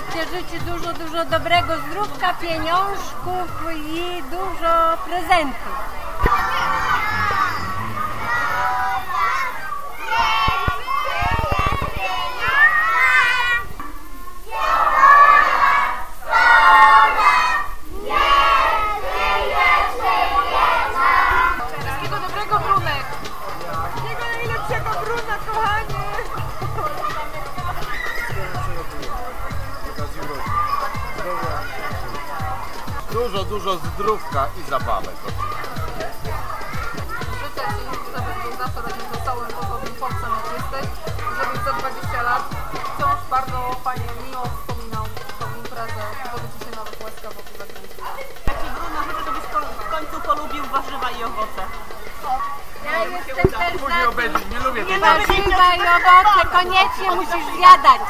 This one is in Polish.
życie, życie dużo, dużo dobrego zdrówka, pieniążków i dużo prezentów. Dużo, dużo zdrówka i zabawek. Życzę Ci, żebyś był zawsze takim wesołym, pogodnym chłopcem, jak jesteś. Żebyś za 20 lat wciąż bardzo fajnie, miło wspominał tą imprezę. Żeby Ci się nawet łezka wokół zakręciła. Ja Ci Bruno życzę, żebyś w końcu polubił warzywa i owoce. Ja jestem też Później obejrzyj, nie lubię tego. warzywa i owoce, koniecznie musisz zjadać.